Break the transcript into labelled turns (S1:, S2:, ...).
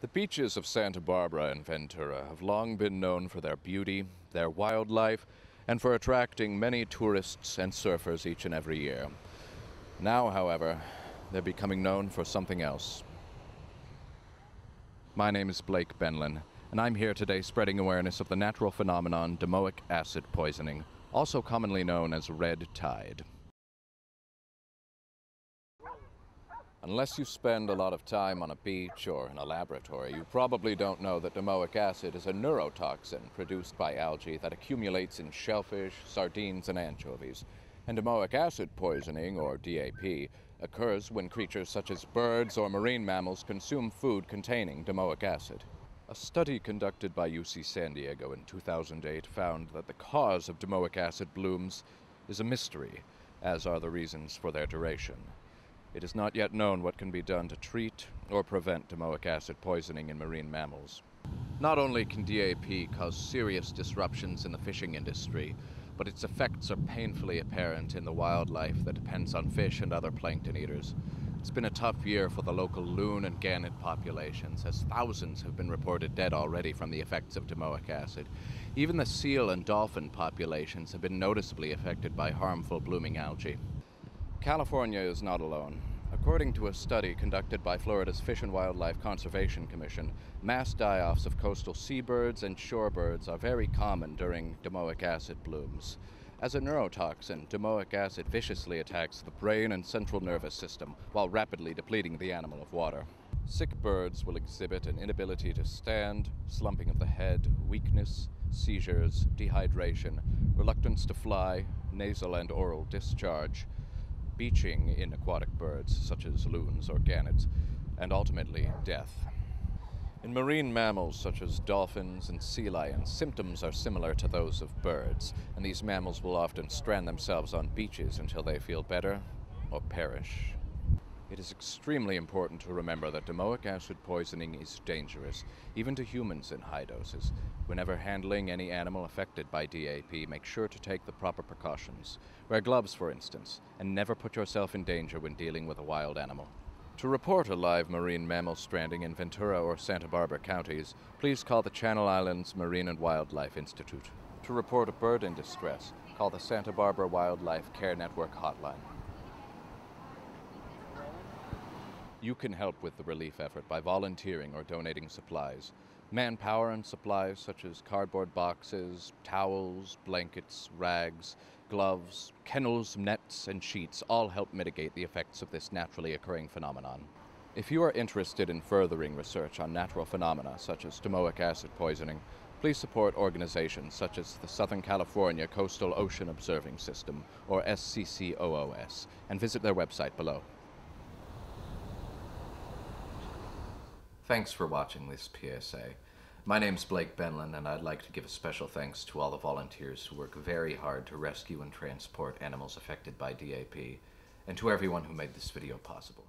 S1: The beaches of Santa Barbara and Ventura have long been known for their beauty, their wildlife, and for attracting many tourists and surfers each and every year. Now, however, they're becoming known for something else. My name is Blake Benlan, and I'm here today spreading awareness of the natural phenomenon domoic acid poisoning, also commonly known as red tide. Unless you spend a lot of time on a beach or in a laboratory, you probably don't know that domoic acid is a neurotoxin produced by algae that accumulates in shellfish, sardines, and anchovies. And domoic acid poisoning, or DAP, occurs when creatures such as birds or marine mammals consume food containing domoic acid. A study conducted by UC San Diego in 2008 found that the cause of domoic acid blooms is a mystery, as are the reasons for their duration. It is not yet known what can be done to treat or prevent domoic acid poisoning in marine mammals. Not only can DAP cause serious disruptions in the fishing industry, but its effects are painfully apparent in the wildlife that depends on fish and other plankton eaters. It's been a tough year for the local loon and gannet populations, as thousands have been reported dead already from the effects of domoic acid. Even the seal and dolphin populations have been noticeably affected by harmful blooming algae. California is not alone. According to a study conducted by Florida's Fish and Wildlife Conservation Commission, mass die-offs of coastal seabirds and shorebirds are very common during domoic acid blooms. As a neurotoxin, domoic acid viciously attacks the brain and central nervous system while rapidly depleting the animal of water. Sick birds will exhibit an inability to stand, slumping of the head, weakness, seizures, dehydration, reluctance to fly, nasal and oral discharge, beaching in aquatic birds such as loons or gannets, and ultimately death. In marine mammals such as dolphins and sea lions, symptoms are similar to those of birds, and these mammals will often strand themselves on beaches until they feel better or perish. It is extremely important to remember that domoic acid poisoning is dangerous, even to humans in high doses. Whenever handling any animal affected by DAP, make sure to take the proper precautions. Wear gloves, for instance, and never put yourself in danger when dealing with a wild animal. To report a live marine mammal stranding in Ventura or Santa Barbara counties, please call the Channel Islands Marine and Wildlife Institute. To report a bird in distress, call the Santa Barbara Wildlife Care Network hotline. You can help with the relief effort by volunteering or donating supplies. Manpower and supplies such as cardboard boxes, towels, blankets, rags, gloves, kennels, nets, and sheets all help mitigate the effects of this naturally occurring phenomenon. If you are interested in furthering research on natural phenomena such as domoic acid poisoning, please support organizations such as the Southern California Coastal Ocean Observing System, or SCCOOS, and visit their website below. Thanks for watching this PSA. My name's Blake Benlan, and I'd like to give a special thanks to all the volunteers who work very hard to rescue and transport animals affected by DAP, and to everyone who made this video possible.